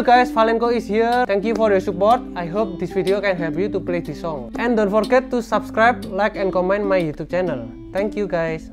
hello guys, Valenko is here. Thank you for your support. I hope this video can help you to play this song. And don't forget to subscribe, like, and comment my YouTube channel. Thank you guys.